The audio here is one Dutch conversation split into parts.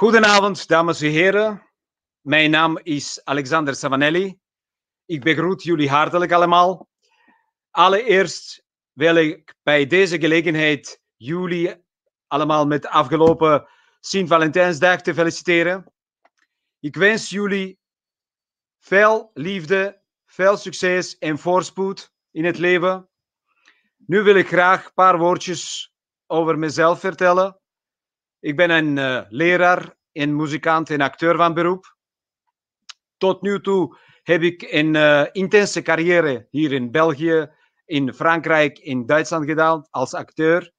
Goedenavond, dames en heren. Mijn naam is Alexander Savanelli. Ik begroet jullie hartelijk allemaal. Allereerst wil ik bij deze gelegenheid jullie allemaal met de afgelopen Sint-Valentijnsdag te feliciteren. Ik wens jullie veel liefde, veel succes en voorspoed in het leven. Nu wil ik graag een paar woordjes over mezelf vertellen. Ik ben een uh, leraar en muzikant en acteur van beroep. Tot nu toe heb ik een uh, intense carrière hier in België, in Frankrijk, in Duitsland gedaan als acteur.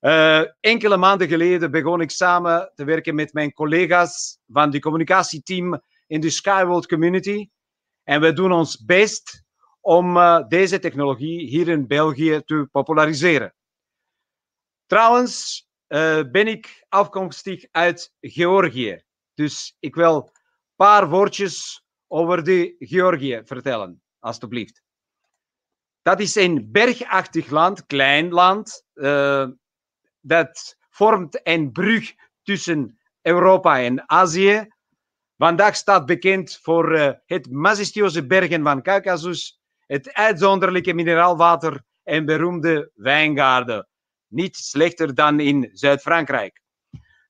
Uh, enkele maanden geleden begon ik samen te werken met mijn collega's van het communicatieteam in de Skyworld Community. En we doen ons best om deze technologie hier in België te populariseren. Trouwens, uh, ben ik afkomstig uit Georgië. Dus ik wil een paar woordjes over de Georgië vertellen, alstublieft. Dat is een bergachtig land, klein land, uh, dat vormt een brug tussen Europa en Azië. Vandaag staat bekend voor uh, het majestueuze bergen van Caucasus, het uitzonderlijke mineraalwater en beroemde wijngaarden niet slechter dan in Zuid-Frankrijk.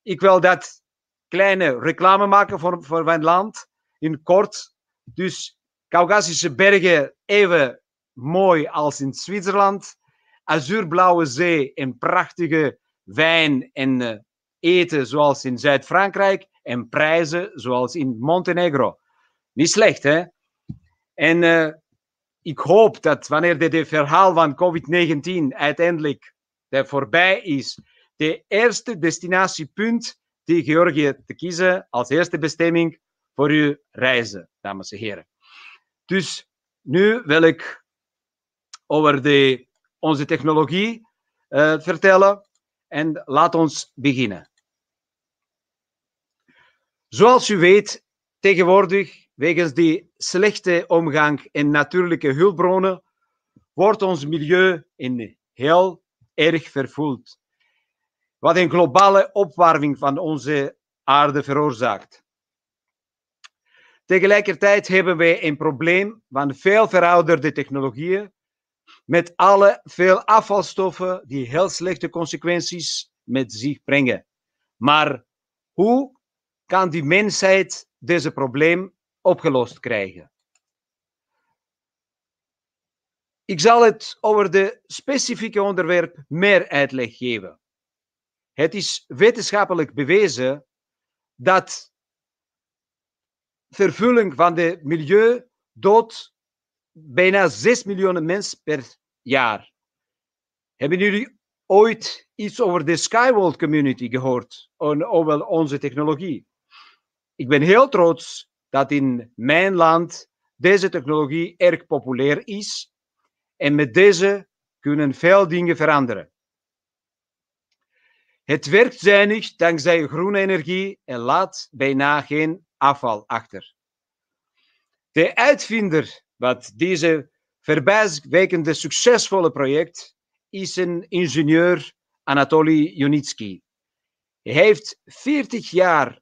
Ik wil dat kleine reclame maken voor, voor mijn land, in kort. Dus Caucasische bergen even mooi als in Zwitserland. Azuurblauwe zee en prachtige wijn en uh, eten zoals in Zuid-Frankrijk. En prijzen zoals in Montenegro. Niet slecht, hè? En uh, ik hoop dat wanneer dit verhaal van COVID-19 uiteindelijk dat voorbij is. De eerste destinatiepunt die Georgië te kiezen als eerste bestemming voor uw reizen, dames en heren. Dus nu wil ik over de, onze technologie uh, vertellen en laat ons beginnen. Zoals u weet, tegenwoordig, wegens die slechte omgang in natuurlijke hulpbronnen, wordt ons milieu in heel erg vervoeld. Wat een globale opwarming van onze aarde veroorzaakt. Tegelijkertijd hebben wij een probleem van veel verouderde technologieën, met alle veel afvalstoffen die heel slechte consequenties met zich brengen. Maar hoe kan die mensheid deze probleem opgelost krijgen? Ik zal het over de specifieke onderwerp meer uitleg geven. Het is wetenschappelijk bewezen dat vervulling van de milieu doodt bijna 6 miljoen mensen per jaar. Hebben jullie ooit iets over de Skyworld community gehoord? Over onze technologie? Ik ben heel trots dat in mijn land deze technologie erg populair is en met deze kunnen veel dingen veranderen. Het werkt zuinig dankzij groene energie en laat bijna geen afval achter. De uitvinder van deze verbijzingwekkende succesvolle project is een ingenieur Anatoly Yunitsky. Hij heeft 40 jaar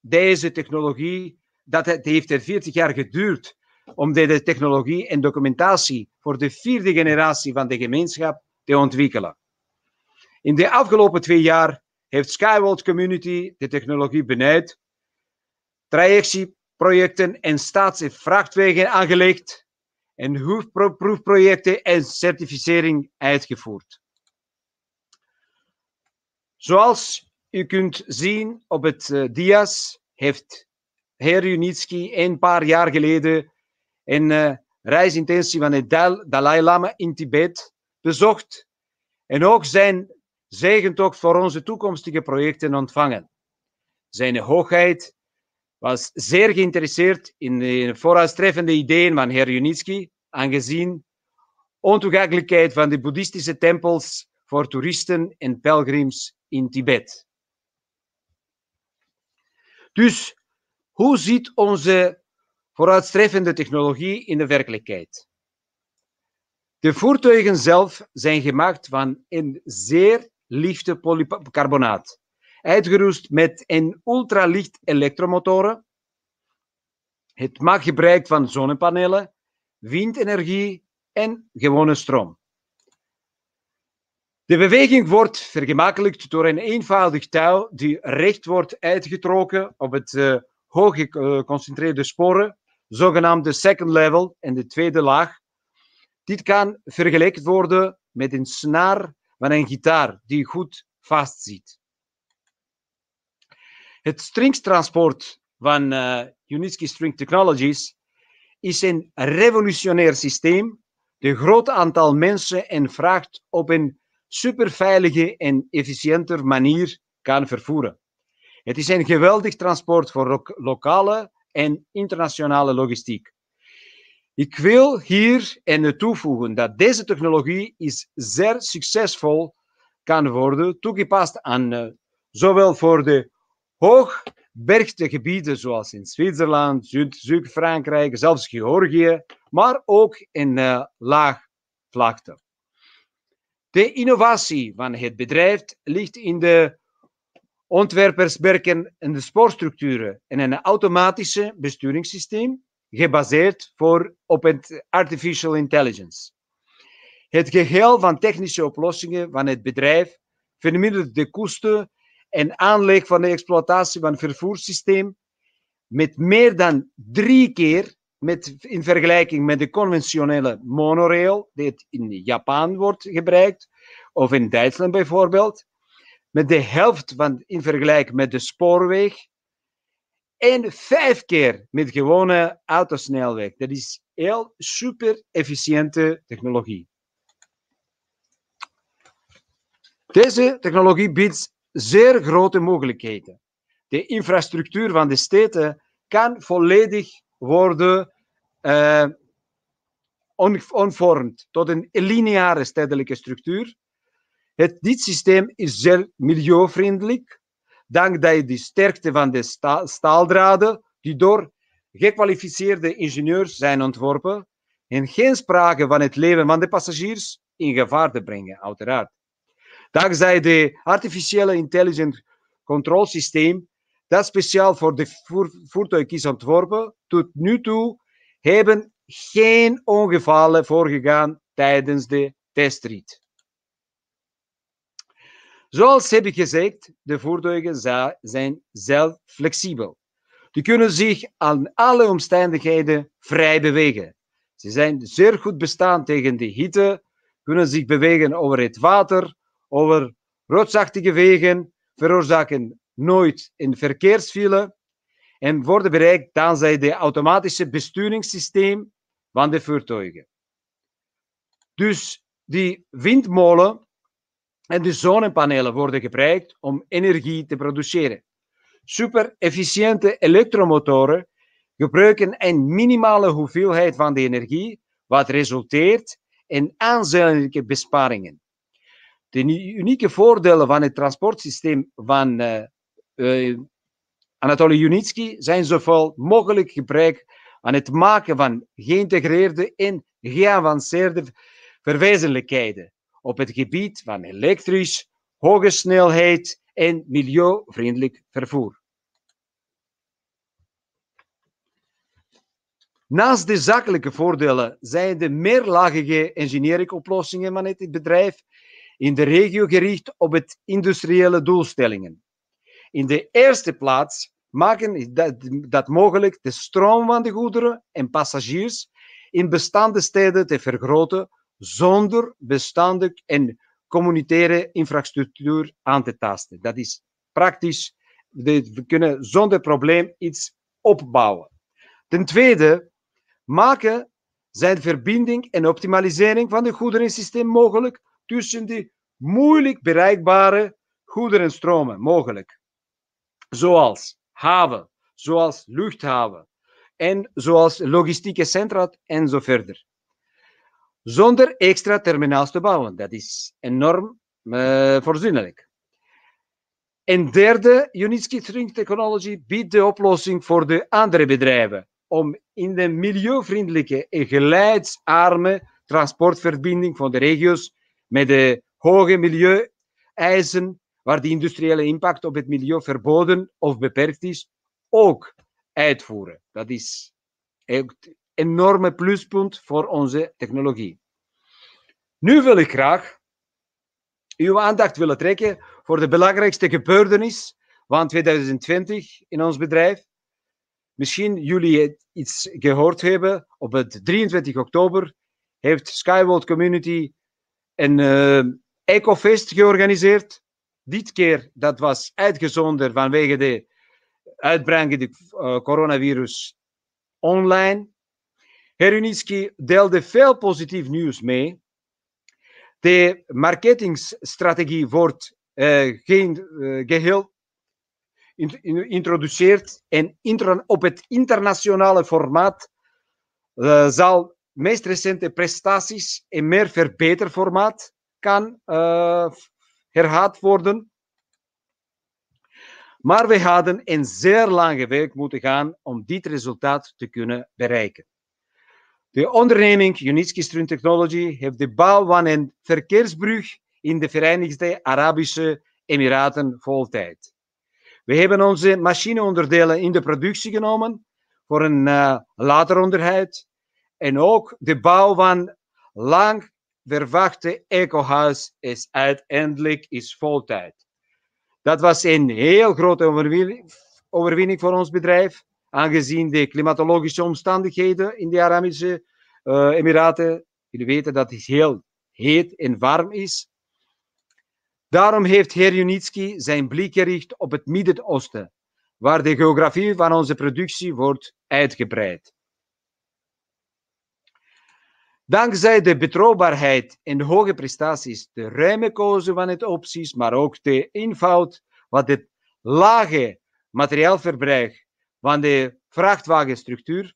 deze technologie, dat het heeft er 40 jaar geduurd om deze technologie en documentatie voor de vierde generatie van de gemeenschap te ontwikkelen. In de afgelopen twee jaar heeft Skyworld Community de technologie benut, trajectieprojecten en staats- en vrachtwegen aangelegd en proefprojecten en certificering uitgevoerd. Zoals u kunt zien op het uh, dia's, heeft heer Junitsky een paar jaar geleden een uh, reisintentie van de Dalai Lama in Tibet bezocht en ook zijn zegentocht voor onze toekomstige projecten ontvangen. Zijn hoogheid was zeer geïnteresseerd in de vooruitstreffende ideeën van heer Junitsky, aangezien ontoegankelijkheid van de boeddhistische tempels voor toeristen en pelgrims in Tibet. Dus hoe ziet onze vooruitstrevende technologie in de werkelijkheid. De voertuigen zelf zijn gemaakt van een zeer lichte polycarbonaat. uitgerust met een ultralicht elektromotoren. Het maakt gebruik van zonnepanelen, windenergie en gewone stroom. De beweging wordt vergemakkelijkt door een eenvoudig touw die recht wordt uitgetrokken op het uh, hoog geconcentreerde sporen, zogenaamde second level en de tweede laag. Dit kan vergeleken worden met een snaar van een gitaar die goed vastzit. Het stringstransport van uh, String Technologies is een revolutionair systeem dat groot aantal mensen en vraagt op een superveilige en efficiënter manier kan vervoeren. Het is een geweldig transport voor lokale en internationale logistiek. Ik wil hier en toevoegen dat deze technologie is zeer succesvol kan worden toegepast aan uh, zowel voor de hoogbergte gebieden zoals in Zwitserland, Zuid-Frankrijk, zelfs Georgië, maar ook in uh, laagvlakte. De innovatie van het bedrijf ligt in de ontwerperswerken en de spoorstructuren en een automatische besturingssysteem gebaseerd voor, op het artificial intelligence. Het geheel van technische oplossingen van het bedrijf vermindert de kosten en aanleg van de exploitatie van het vervoerssysteem met meer dan drie keer met, in vergelijking met de conventionele monorail, die in Japan wordt gebruikt, of in Duitsland bijvoorbeeld, met de helft van in vergelijking met de spoorweg, en vijf keer met gewone autosnelweg. Dat is heel super efficiënte technologie. Deze technologie biedt zeer grote mogelijkheden. De infrastructuur van de steden kan volledig worden uh, tot een lineaire stedelijke structuur. Het, dit systeem is zeer milieuvriendelijk, dankzij de sterkte van de sta staaldraden, die door gekwalificeerde ingenieurs zijn ontworpen, en geen sprake van het leven van de passagiers in gevaar te brengen, uiteraard. Dankzij de artificiële intelligent controlesysteem dat speciaal voor de voer voertuig is ontworpen, tot nu toe hebben geen ongevallen voorgegaan tijdens de testrit. Zoals heb ik gezegd, de voertuigen zijn zelf flexibel. Die kunnen zich aan alle omstandigheden vrij bewegen. Ze zijn zeer goed bestaan tegen de hitte, kunnen zich bewegen over het water, over rotsachtige wegen, veroorzaken nooit een verkeersfile en worden bereikt dankzij het automatische besturingssysteem van de voertuigen. Dus die windmolen en de zonnepanelen worden gebruikt om energie te produceren. Super efficiënte elektromotoren gebruiken een minimale hoeveelheid van de energie, wat resulteert in aanzienlijke besparingen. De unieke voordelen van het transportsysteem van uh, Anatoly Unitsky zijn zoveel mogelijk gebruik aan het maken van geïntegreerde en geavanceerde verwezenlijkheden op het gebied van elektrisch, hoge snelheid en milieuvriendelijk vervoer. Naast de zakelijke voordelen zijn de meerlagige engineeringoplossingen van het bedrijf in de regio gericht op het industriële doelstellingen. In de eerste plaats maken dat, dat mogelijk de stroom van de goederen en passagiers in bestaande steden te vergroten zonder bestaande en communitaire infrastructuur aan te tasten. Dat is praktisch. We kunnen zonder probleem iets opbouwen. Ten tweede, maken zijn verbinding en optimalisering van het goederensysteem mogelijk tussen de moeilijk bereikbare goederenstromen mogelijk. Zoals haven, zoals luchthaven en zoals logistieke centra en zo verder zonder extra terminaals te bouwen. Dat is enorm uh, voorzienlijk. En derde, Unitsky Technology biedt de oplossing voor de andere bedrijven om in de milieuvriendelijke en geleidsarme transportverbinding van de regio's met de hoge milieueisen waar de industriële impact op het milieu verboden of beperkt is, ook uitvoeren. Dat is enorme pluspunt voor onze technologie. Nu wil ik graag uw aandacht willen trekken voor de belangrijkste gebeurtenis van 2020 in ons bedrijf. Misschien jullie iets gehoord hebben. Op het 23 oktober heeft Skyworld Community een uh, EcoFest georganiseerd. Dit keer dat was uitgezonden vanwege de uitbreiding van uh, coronavirus online. Herunitsky deelde veel positief nieuws mee. De marketingstrategie wordt uh, geen, uh, geheel introduceert en op het internationale formaat uh, zal meest recente prestaties in meer verbeterd formaat kan uh, herhaald worden. Maar we hadden een zeer lange weg moeten gaan om dit resultaat te kunnen bereiken. De onderneming Unitsky Strun Technology heeft de bouw van een verkeersbrug in de Verenigde Arabische Emiraten voltijd. We hebben onze machineonderdelen in de productie genomen voor een uh, later onderhoud. En ook de bouw van lang verwachte ecohuis is uiteindelijk is voltijd. Dat was een heel grote overwinning voor ons bedrijf, aangezien de klimatologische omstandigheden in de Arabische uh, Emiraten, jullie weten dat het heel heet en warm is. Daarom heeft heer Junitsky zijn blik gericht op het Midden-Oosten, waar de geografie van onze productie wordt uitgebreid. Dankzij de betrouwbaarheid en de hoge prestaties, de ruime keuze van het opties, maar ook de eenvoud wat het lage materiaalverbruik van de vrachtwagenstructuur,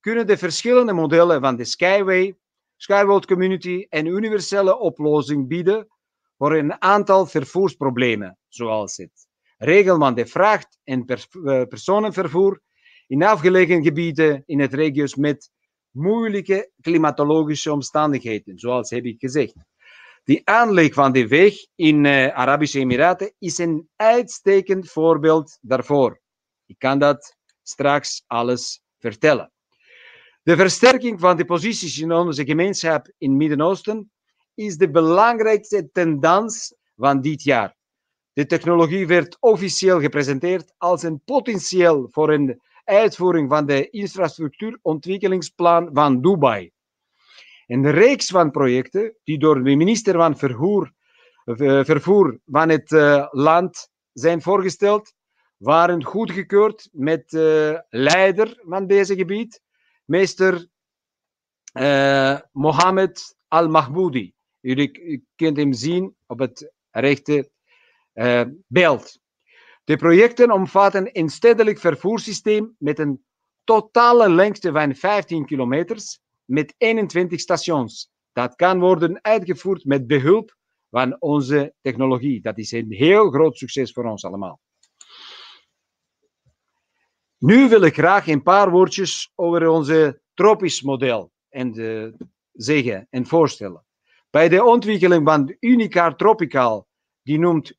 kunnen de verschillende modellen van de Skyway, Skyworld Community en universele oplossing bieden voor een aantal vervoersproblemen, zoals het regelen van de vracht- en eh, personenvervoer in afgelegen gebieden in het regio's met moeilijke klimatologische omstandigheden, zoals heb ik gezegd. Die aanleg van de weg in uh, Arabische Emiraten is een uitstekend voorbeeld daarvoor. Ik kan dat straks alles vertellen. De versterking van de posities in onze gemeenschap in het Midden-Oosten is de belangrijkste tendens van dit jaar. De technologie werd officieel gepresenteerd als een potentieel voor een uitvoering van de infrastructuurontwikkelingsplan van Dubai. Een reeks van projecten die door de minister van Vervoer, eh, vervoer van het uh, land zijn voorgesteld, waren goedgekeurd met de uh, leider van deze gebied, meester uh, Mohammed Al-Mahmoudi. Jullie kunt hem zien op het rechte uh, beeld. De projecten omvatten een stedelijk vervoerssysteem met een totale lengte van 15 kilometers met 21 stations. Dat kan worden uitgevoerd met behulp van onze technologie. Dat is een heel groot succes voor ons allemaal. Nu wil ik graag een paar woordjes over onze tropisch model en de, zeggen en voorstellen. Bij de ontwikkeling van Unicar Tropical, die noemt U4431,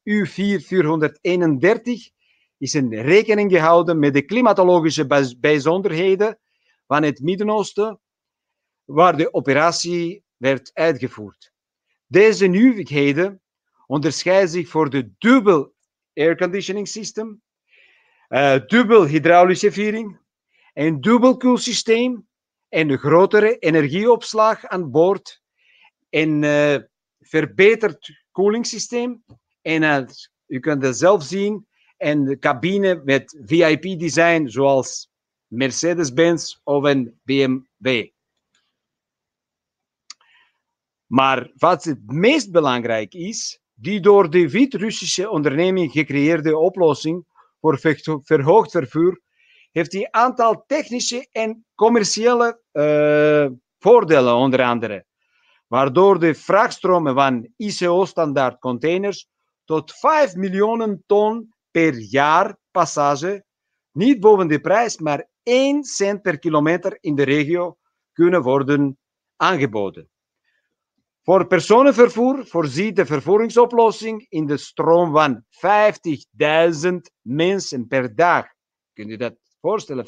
is een rekening gehouden met de klimatologische bijzonderheden van het Midden-Oosten, waar de operatie werd uitgevoerd. Deze nieuwigheden onderscheiden zich voor de dubbel airconditioning system, uh, dubbel hydraulische viering, een dubbel koelsysteem en een grotere energieopslag aan boord een uh, verbeterd koelingssysteem. En uh, u kunt het zelf zien. En de cabine met VIP-design, zoals Mercedes-Benz of een BMW. Maar wat het meest belangrijk is, die door de Wit-Russische onderneming gecreëerde oplossing voor verhoogd vervoer, heeft een aantal technische en commerciële uh, voordelen, onder andere waardoor de vrachtstromen van ICO-standaard containers tot 5 miljoen ton per jaar passage, niet boven de prijs, maar 1 cent per kilometer in de regio kunnen worden aangeboden. Voor personenvervoer voorziet de vervoeringsoplossing in de stroom van 50.000 mensen per dag. Kun je dat voorstellen?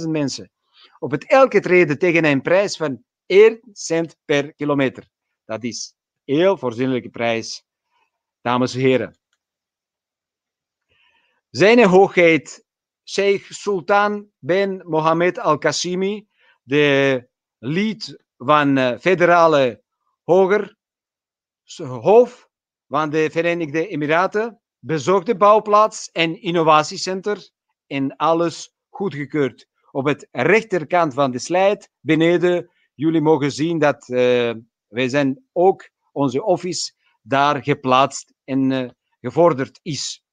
50.000 mensen. Op het elke treden tegen een prijs van 1 cent per kilometer. Dat is heel voorzienlijke prijs, dames en heren. Zijn hoogheid Sheikh Sultan bin Mohammed Al-Qasimi, de lid van uh, federale hoger hof van de Verenigde Emiraten, bezocht de bouwplaats en innovatiecenter en alles goedgekeurd. Op het rechterkant van de slide beneden, jullie mogen zien dat uh, wij zijn ook onze office daar geplaatst en uh, gevorderd is.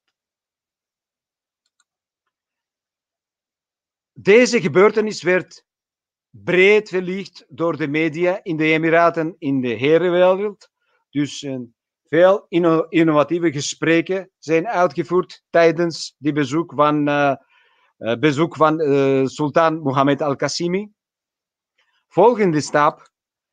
Deze gebeurtenis werd breed verlicht door de media in de Emiraten, in de herenwereld. Dus uh, veel inno innovatieve gesprekken zijn uitgevoerd tijdens die bezoek van, uh, uh, bezoek van Sultan Mohammed Al-Qasimi. Volgende stap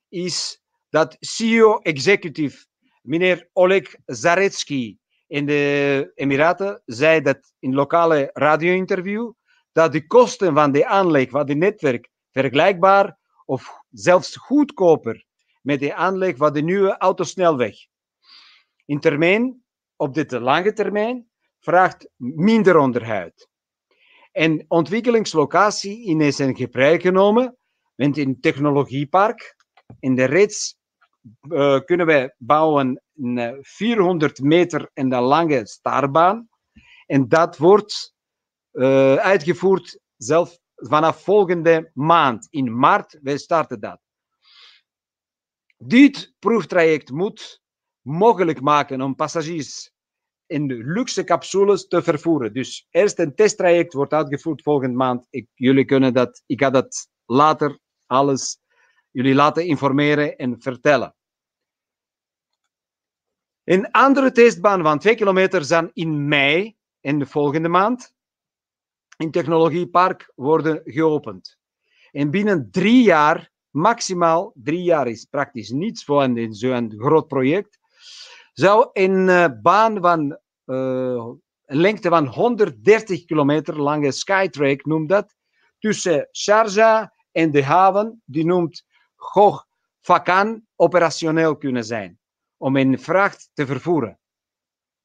is dat CEO-executive meneer Oleg Zaretsky in de Emiraten zei dat in lokale radio-interview dat de kosten van de aanleg van het netwerk vergelijkbaar of zelfs goedkoper met de aanleg van de nieuwe autosnelweg. In termijn, op dit lange termijn, vraagt minder onderhoud. En ontwikkelingslocatie in is in gebruik genomen, want in technologiepark, in de reeds uh, kunnen wij bouwen een 400 meter en de lange starbaan. En dat wordt uh, uitgevoerd zelf vanaf volgende maand. In maart, wij starten dat. Dit proeftraject moet mogelijk maken om passagiers in luxe capsules te vervoeren. Dus eerst een testtraject wordt uitgevoerd volgende maand. Ik, jullie kunnen dat, ik ga dat later alles jullie laten informeren en vertellen. Een andere testbaan van 2 kilometer zijn in mei in de volgende maand in Technologiepark worden geopend. En binnen drie jaar, maximaal drie jaar is praktisch niets voor in zo'n groot project, zou een uh, baan van uh, een lengte van 130 kilometer lange Skytrack, noemt dat, tussen Sharjah en de haven, die noemt Gog Fakan, operationeel kunnen zijn, om een vracht te vervoeren.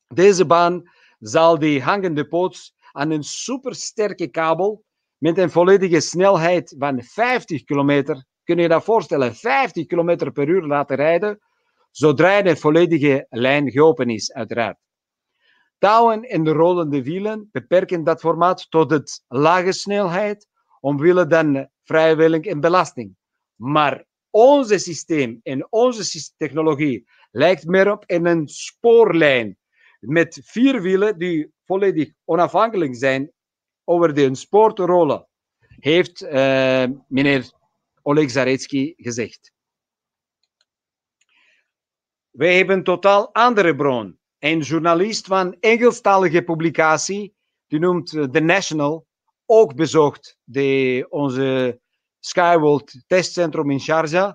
Deze baan zal die hangende poot aan een supersterke kabel met een volledige snelheid van 50 kilometer. Kun je je dat voorstellen? 50 kilometer per uur laten rijden, zodra de volledige lijn geopend is, uiteraard. Touwen en de rollende wielen beperken dat formaat tot het lage snelheid, omwille dan vrijwillig en belasting. Maar onze systeem en onze technologie lijkt meer op een spoorlijn met vier wielen die volledig onafhankelijk zijn over de sportrollen, heeft uh, meneer Oleg Zaretsky gezegd. Wij hebben totaal andere bron. Een journalist van Engelstalige publicatie, die noemt uh, The National, ook bezocht de, onze Skyworld testcentrum in Sharjah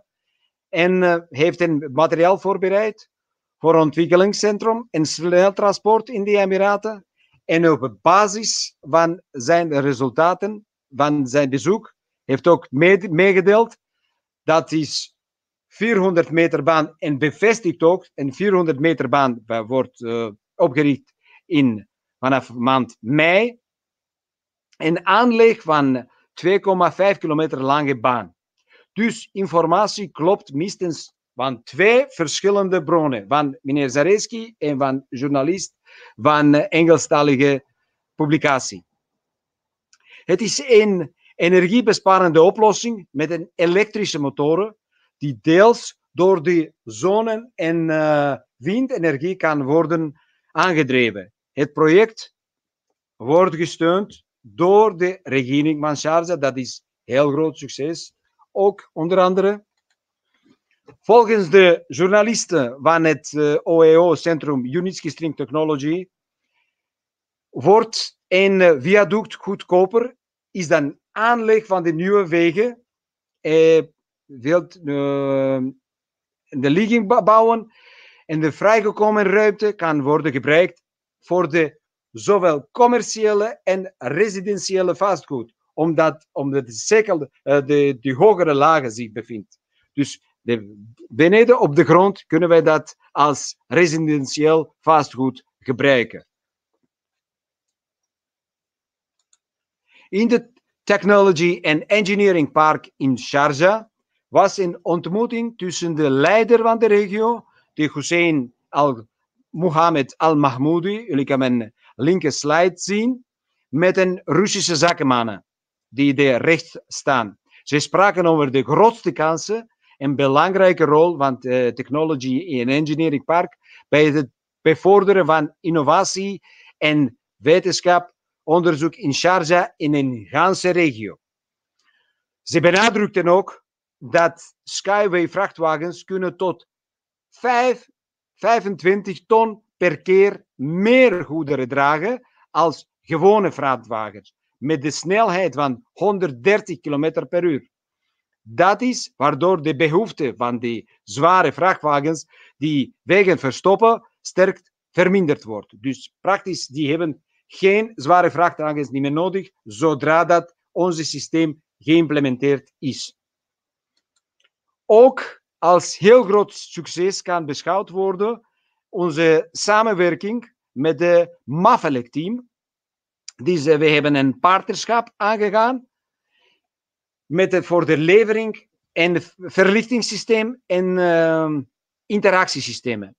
en uh, heeft een materiaal voorbereid voor ontwikkelingscentrum en sneltransport in de Emiraten. En op basis van zijn resultaten van zijn bezoek heeft ook meegedeeld dat is 400 meter baan en bevestigt ook een 400 meter baan wordt uh, opgericht in, vanaf maand mei. Een aanleg van 2,5 kilometer lange baan. Dus informatie klopt minstens van twee verschillende bronnen, van meneer Zareski en van journalist van Engelstalige publicatie. Het is een energiebesparende oplossing met een elektrische motoren die deels door de zon- en uh, windenergie kan worden aangedreven. Het project wordt gesteund door de regering van. Dat is heel groot succes. Ook onder andere Volgens de journalisten van het OEO Centrum Unitsky String Technology wordt een uh, viaduct goedkoper, is dan aanleg van de nieuwe wegen. Eh, veel, uh, de ligging bouwen. En de vrijgekomen ruimte kan worden gebruikt voor de zowel commerciële en residentiële vastgoed, omdat, omdat de, zeker, uh, de, de hogere lagen zich bevindt. Dus de, beneden op de grond kunnen wij dat als residentieel vastgoed gebruiken. In de Technology and Engineering Park in Sharjah was een ontmoeting tussen de leider van de regio, de Hussein al Mohammed al-Mahmoudi, jullie kunnen mijn slide zien, met een Russische zakenmannen die daar rechts staan. Ze spraken over de grootste kansen en belangrijke rol van de Technology and Engineering Park bij het bevorderen van innovatie en wetenschap onderzoek in Sharjah in een ganse regio. Ze benadrukten ook dat Skyway vrachtwagens kunnen tot 5, 25 ton per keer meer goederen dragen als gewone vrachtwagens, met de snelheid van 130 km per uur. Dat is waardoor de behoefte van die zware vrachtwagens die wegen verstoppen sterk verminderd wordt. Dus praktisch, die hebben geen zware vrachtwagens meer nodig, zodra dat onze systeem geïmplementeerd is. Ook als heel groot succes kan beschouwd worden onze samenwerking met de Mafelec team. Dus we hebben een partnerschap aangegaan met de, voor de levering en het verlichtingssysteem en uh, interactiesystemen.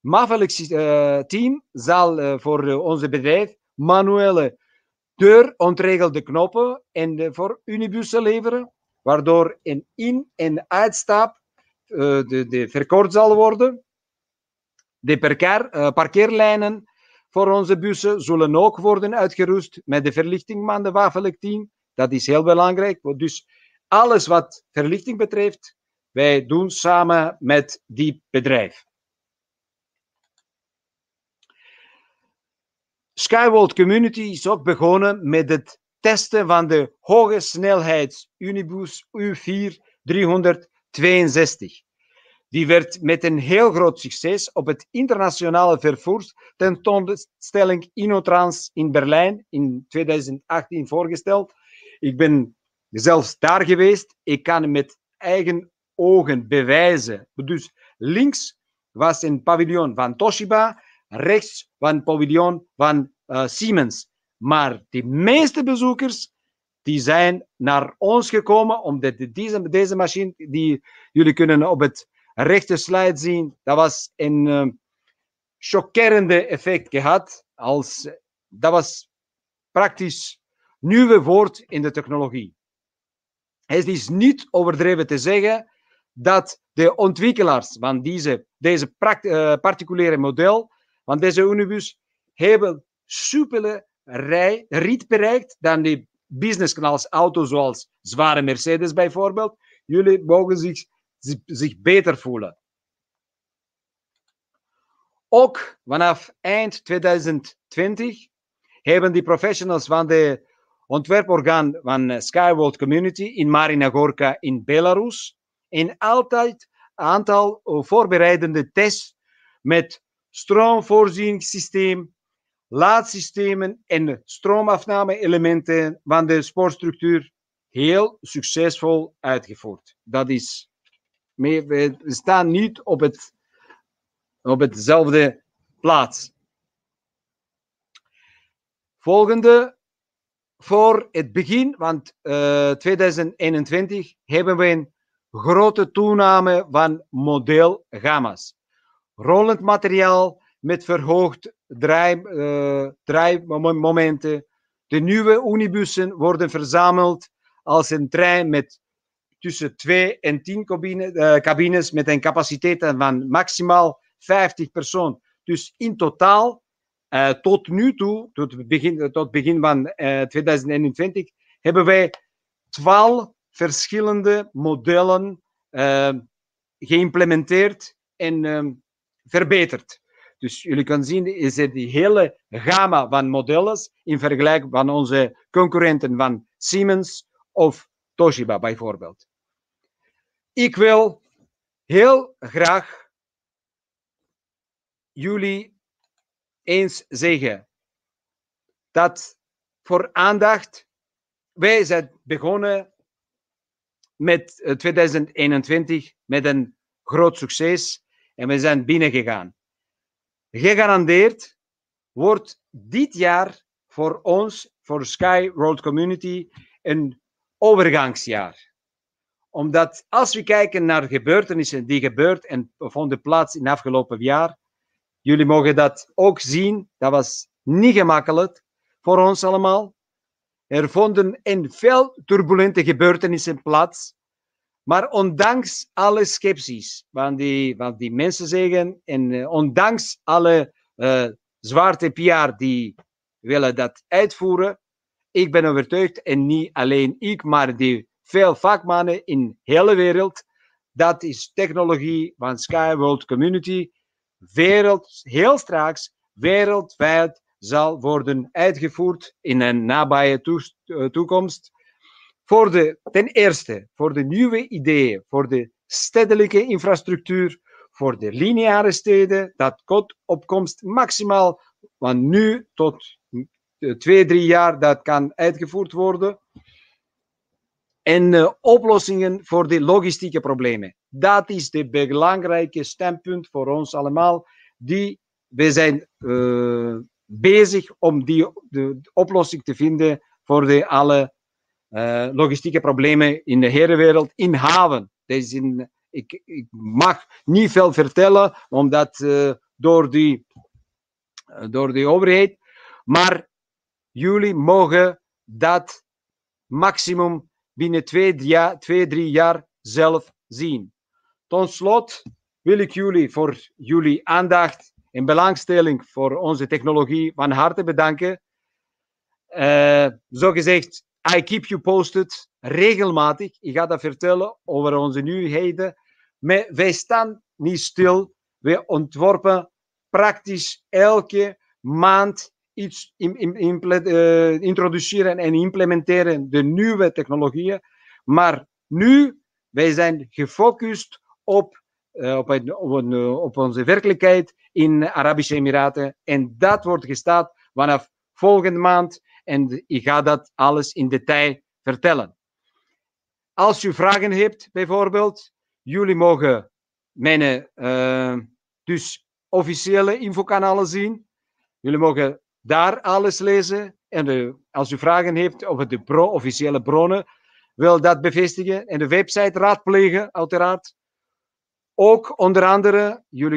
Mafelec uh, team zal uh, voor onze bedrijf manuele deur ontregelde knoppen en voor unibussen leveren, waardoor een in- en uitstap de, de verkort zal worden. De parkeer, parkeerlijnen voor onze bussen zullen ook worden uitgerust met de verlichting van de Wafelijk team. Dat is heel belangrijk. Dus alles wat verlichting betreft, wij doen samen met die bedrijf. Skyworld Community is ook begonnen met het testen van de hoge snelheids Unibus U4 362. Die werd met een heel groot succes op het internationale vervoerstentoonstelling Inotrans in Berlijn in 2018 voorgesteld. Ik ben zelfs daar geweest. Ik kan met eigen ogen bewijzen. Dus links was een paviljoen van Toshiba rechts van pavillon van uh, Siemens. Maar de meeste bezoekers die zijn naar ons gekomen omdat deze, deze machine, die jullie kunnen op het rechte slide zien, dat was een uh, effect gehad. Als, dat was praktisch nieuwe woord in de technologie. Het is niet overdreven te zeggen dat de ontwikkelaars van deze, deze uh, particuliere model want deze Unibus hebben superle rij, rit bereikt dan die businessklasse auto zoals zware Mercedes bijvoorbeeld. Jullie mogen zich, zich beter voelen. Ook vanaf eind 2020 hebben die professionals van de ontwerporgaan van Skyworld Community in Marina Gorka in Belarus een altijd aantal voorbereidende tests met stroomvoorzieningssysteem, laadsystemen en stroomafname-elementen van de spoorstructuur heel succesvol uitgevoerd. Dat is, we staan niet op, het, op hetzelfde plaats. Volgende, voor het begin uh, 2021 hebben we een grote toename van modelgamma's rollend materiaal met verhoogd draai, draaimomenten. De nieuwe unibussen worden verzameld als een trein met tussen 2 en 10 cabine, uh, cabines met een capaciteit van maximaal 50 personen. Dus in totaal, uh, tot nu toe, tot begin, tot begin van 2021, hebben wij 12 verschillende modellen geïmplementeerd en verbeterd. Dus jullie kunnen zien, is het die hele gamma van modellen in vergelijking van onze concurrenten van Siemens of Toshiba bijvoorbeeld. Ik wil heel graag jullie eens zeggen dat voor aandacht, wij zijn begonnen met 2021 met een groot succes en we zijn binnengegaan. Gegarandeerd wordt dit jaar voor ons, voor Sky World Community, een overgangsjaar. Omdat als we kijken naar gebeurtenissen die gebeurd en vonden plaats in het afgelopen jaar, jullie mogen dat ook zien, dat was niet gemakkelijk voor ons allemaal. Er vonden in veel turbulente gebeurtenissen plaats. Maar ondanks alle scepties, van die, van die mensen zeggen, en uh, ondanks alle uh, zwarte PR die willen dat uitvoeren, ik ben overtuigd, en niet alleen ik, maar die veel vakmannen in de hele wereld, dat is technologie van Sky World Community, wereld, heel straks wereldwijd zal worden uitgevoerd in een nabije toekomst. Voor de, ten eerste voor de nieuwe ideeën, voor de stedelijke infrastructuur, voor de lineaire steden, dat opkomst maximaal van nu tot twee, drie jaar dat kan uitgevoerd worden. En uh, oplossingen voor de logistieke problemen. Dat is de belangrijke standpunt voor ons allemaal. Die, we zijn uh, bezig om die de, oplossing te vinden voor de alle uh, logistieke problemen in de hele wereld in haven. In, ik, ik mag niet veel vertellen, omdat door, die, door de overheid, maar jullie mogen dat maximum binnen twee, drie, twee, drie jaar zelf zien. Tot slot wil ik jullie voor jullie aandacht en belangstelling voor onze technologie van harte bedanken. Uh, zo gezegd, I keep you posted regelmatig. Ik ga dat vertellen over onze nieuwheden. Maar wij staan niet stil. Wij ontworpen praktisch elke maand iets in, in, uh, introduceren en implementeren de nieuwe technologieën. Maar nu, wij zijn gefocust op, op, een, op, een, op, onze werkelijkheid in de Arabische Emiraten. En dat wordt gestart vanaf volgende maand. En ik ga dat alles in detail vertellen. Als u vragen hebt, bijvoorbeeld, jullie mogen mijn dus officiële infokanalen zien. Jullie mogen daar alles lezen. En uh, als u vragen heeft over de pro officiële bronnen, wil dat bevestigen en de website raadplegen, uiteraard. Ook onder andere, jullie